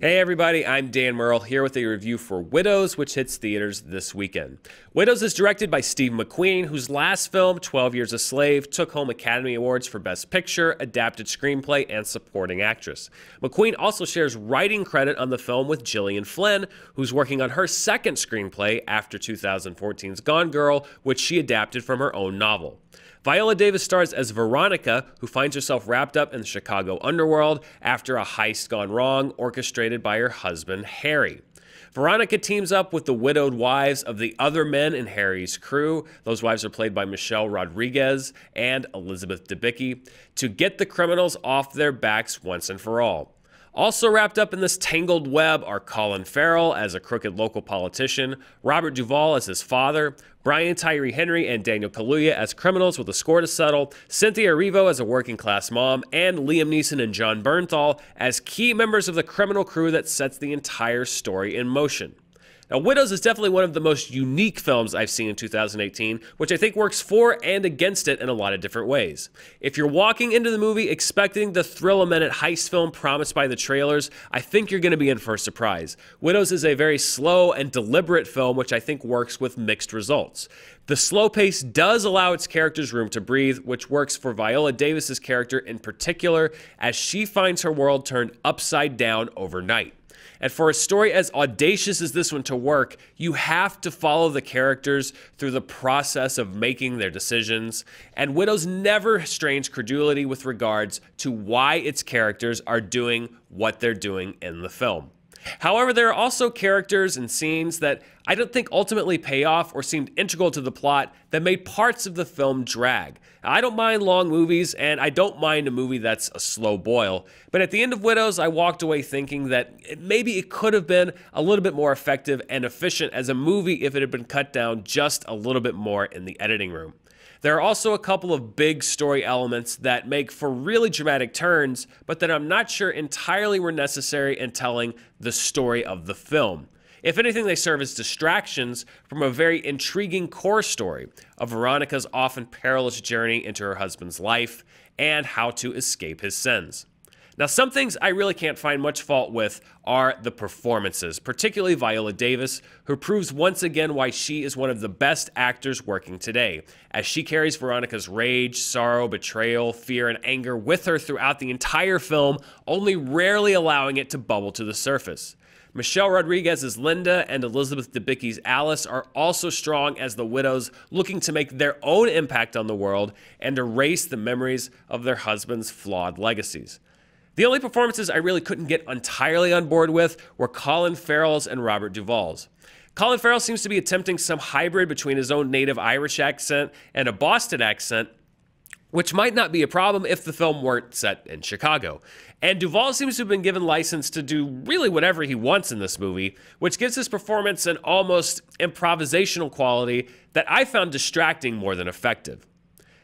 Hey everybody, I'm Dan Murrell here with a review for Widows, which hits theaters this weekend. Widows is directed by Steve McQueen, whose last film, 12 Years a Slave, took home Academy Awards for Best Picture, Adapted Screenplay, and Supporting Actress. McQueen also shares writing credit on the film with Gillian Flynn, who's working on her second screenplay after 2014's Gone Girl, which she adapted from her own novel. Viola Davis stars as Veronica, who finds herself wrapped up in the Chicago underworld after a heist gone wrong, orchestrated by her husband, Harry. Veronica teams up with the widowed wives of the other men in Harry's crew. Those wives are played by Michelle Rodriguez and Elizabeth Debicki to get the criminals off their backs once and for all. Also wrapped up in this tangled web are Colin Farrell as a crooked local politician, Robert Duvall as his father, Brian Tyree Henry and Daniel Kaluuya as criminals with a score to settle, Cynthia Erivo as a working class mom, and Liam Neeson and Jon Bernthal as key members of the criminal crew that sets the entire story in motion. Now, Widows is definitely one of the most unique films I've seen in 2018, which I think works for and against it in a lot of different ways. If you're walking into the movie expecting the thrill a minute heist film promised by the trailers, I think you're going to be in for a surprise. Widows is a very slow and deliberate film, which I think works with mixed results. The slow pace does allow its characters room to breathe, which works for Viola Davis's character in particular as she finds her world turned upside down overnight. And for a story as audacious as this one to work, you have to follow the characters through the process of making their decisions. And Widows never strains credulity with regards to why its characters are doing what they're doing in the film. However, there are also characters and scenes that I don't think ultimately pay off or seemed integral to the plot that made parts of the film drag. I don't mind long movies, and I don't mind a movie that's a slow boil, but at the end of Widows, I walked away thinking that maybe it could have been a little bit more effective and efficient as a movie if it had been cut down just a little bit more in the editing room. There are also a couple of big story elements that make for really dramatic turns, but that I'm not sure entirely were necessary in telling the story of the film. If anything, they serve as distractions from a very intriguing core story of Veronica's often perilous journey into her husband's life and how to escape his sins. Now, some things I really can't find much fault with are the performances, particularly Viola Davis, who proves once again why she is one of the best actors working today, as she carries Veronica's rage, sorrow, betrayal, fear, and anger with her throughout the entire film, only rarely allowing it to bubble to the surface. Michelle Rodriguez's Linda and Elizabeth Debicki's Alice are also strong as the widows looking to make their own impact on the world and erase the memories of their husbands' flawed legacies. The only performances I really couldn't get entirely on board with were Colin Farrell's and Robert Duvall's. Colin Farrell seems to be attempting some hybrid between his own native Irish accent and a Boston accent, which might not be a problem if the film weren't set in Chicago. And Duvall seems to have been given license to do really whatever he wants in this movie, which gives his performance an almost improvisational quality that I found distracting more than effective.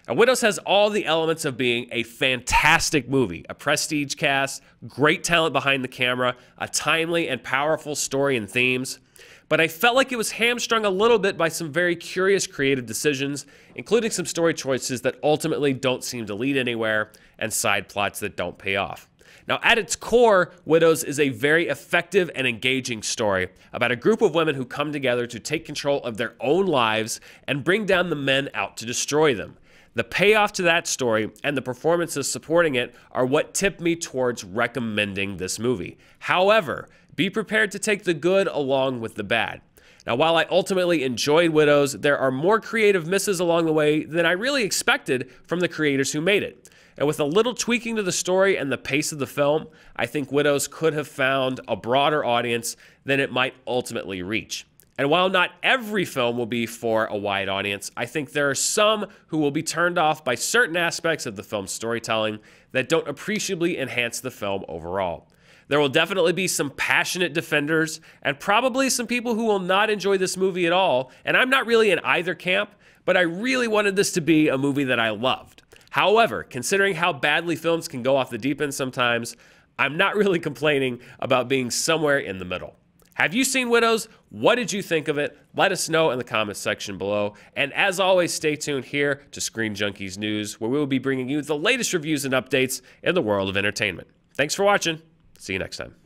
Now, Widows has all the elements of being a fantastic movie a prestige cast, great talent behind the camera, a timely and powerful story and themes. But I felt like it was hamstrung a little bit by some very curious creative decisions, including some story choices that ultimately don't seem to lead anywhere and side plots that don't pay off. Now, at its core, Widows is a very effective and engaging story about a group of women who come together to take control of their own lives and bring down the men out to destroy them. The payoff to that story and the performances supporting it are what tipped me towards recommending this movie. However, be prepared to take the good along with the bad. Now, while I ultimately enjoyed Widows, there are more creative misses along the way than I really expected from the creators who made it. And with a little tweaking to the story and the pace of the film, I think Widows could have found a broader audience than it might ultimately reach. And while not every film will be for a wide audience, I think there are some who will be turned off by certain aspects of the film's storytelling that don't appreciably enhance the film overall. There will definitely be some passionate defenders and probably some people who will not enjoy this movie at all. And I'm not really in either camp, but I really wanted this to be a movie that I loved. However, considering how badly films can go off the deep end sometimes, I'm not really complaining about being somewhere in the middle. Have you seen Widows? What did you think of it? Let us know in the comments section below. And as always, stay tuned here to Screen Junkies News, where we will be bringing you the latest reviews and updates in the world of entertainment. Thanks for watching. See you next time.